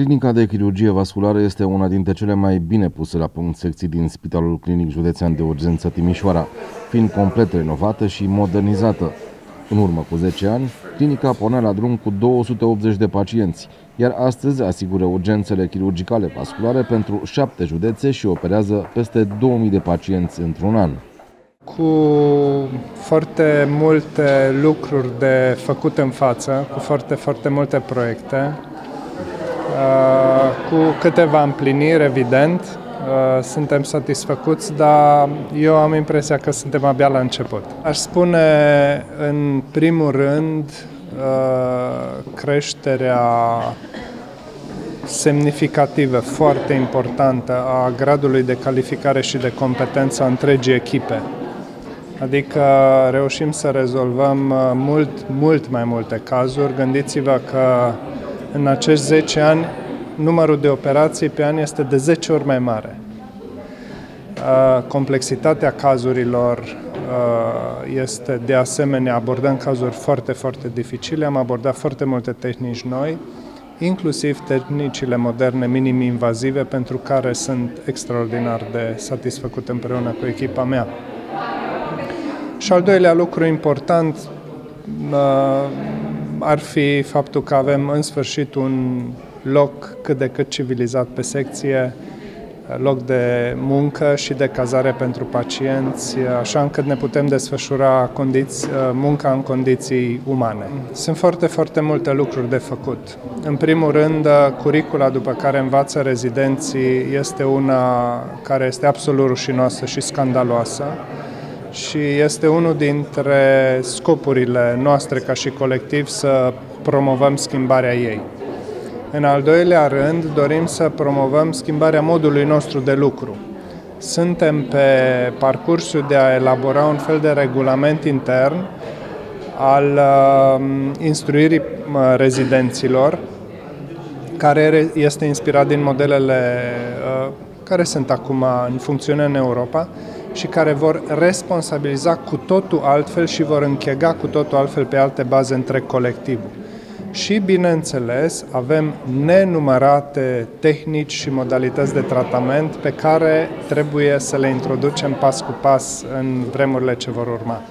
Clinica de chirurgie vasculară este una dintre cele mai bine puse la punct secții din Spitalul Clinic Județean de Urgență Timișoara, fiind complet renovată și modernizată. În urmă cu 10 ani, clinica pornea la drum cu 280 de pacienți, iar astăzi asigură urgențele chirurgicale vasculare pentru 7 județe și operează peste 2000 de pacienți într-un an. Cu foarte multe lucruri de făcut în față, cu foarte, foarte multe proiecte, Uh, cu câteva împliniri, evident, uh, suntem satisfăcuți, dar eu am impresia că suntem abia la început. Aș spune, în primul rând, uh, creșterea semnificativă, foarte importantă a gradului de calificare și de competență a întregii echipe. Adică reușim să rezolvăm mult, mult mai multe cazuri. Gândiți-vă că în acești 10 ani, numărul de operații pe an este de 10 ori mai mare. Complexitatea cazurilor este de asemenea, abordăm cazuri foarte, foarte dificile, am abordat foarte multe tehnici noi, inclusiv tehnicile moderne minim-invazive, pentru care sunt extraordinar de satisfăcut împreună cu echipa mea. Și al doilea lucru important, ar fi faptul că avem în sfârșit un loc cât de cât civilizat pe secție, loc de muncă și de cazare pentru pacienți, așa încât ne putem desfășura condiți, munca în condiții umane. Sunt foarte, foarte multe lucruri de făcut. În primul rând, curicula după care învață rezidenții este una care este absolut rușinoasă și scandaloasă și este unul dintre scopurile noastre ca și colectiv să promovăm schimbarea ei. În al doilea rând, dorim să promovăm schimbarea modului nostru de lucru. Suntem pe parcursul de a elabora un fel de regulament intern al uh, instruirii uh, rezidenților, care este inspirat din modelele uh, care sunt acum în funcțiune în Europa și care vor responsabiliza cu totul altfel și vor închega cu totul altfel pe alte baze întreg colectivul. Și, bineînțeles, avem nenumărate tehnici și modalități de tratament pe care trebuie să le introducem pas cu pas în vremurile ce vor urma.